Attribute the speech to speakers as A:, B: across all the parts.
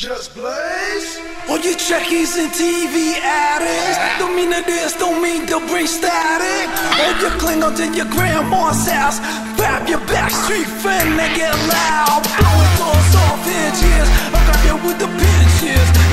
A: Just Blaze?
B: All your checkies and TV addicts Don't mean that dance, don't mean to bring static. All you cling on your grandma's house. Grab your back street friend and get loud. How doors off hinges, I got here with the pinches.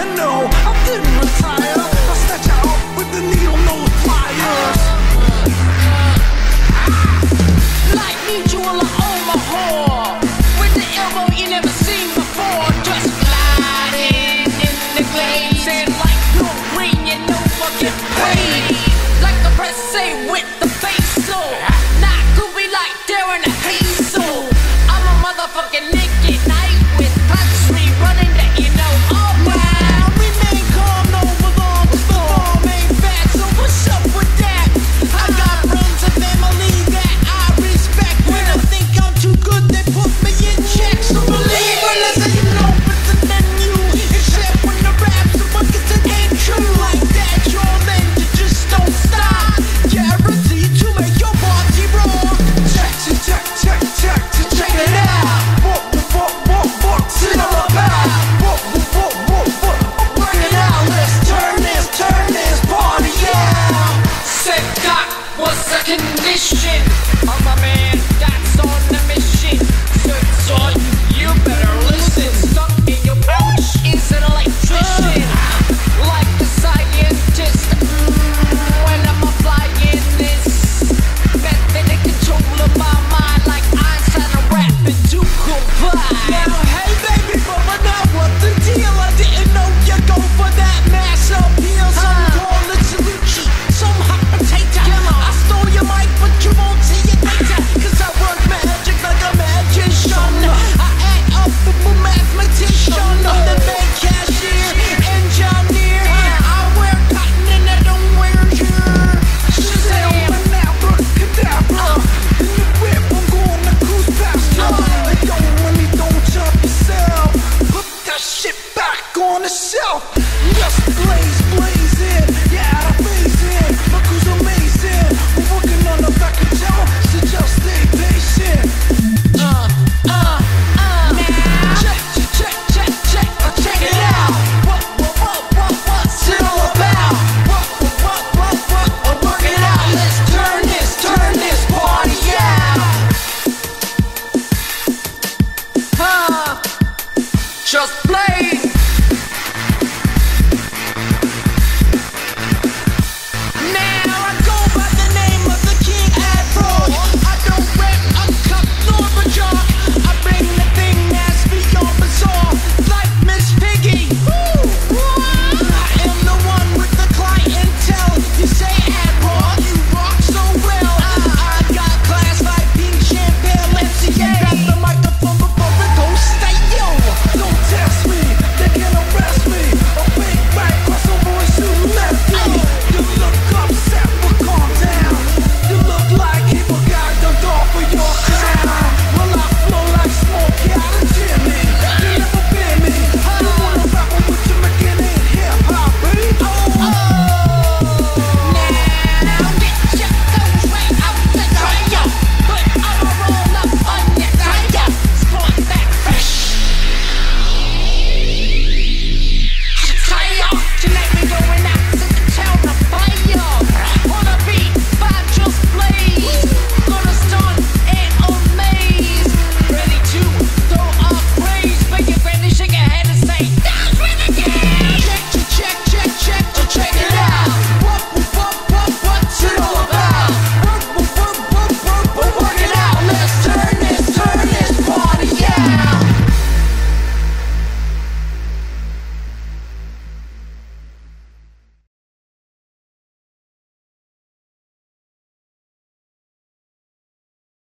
C: condition. I'm a man that's on a mission. So, son, you better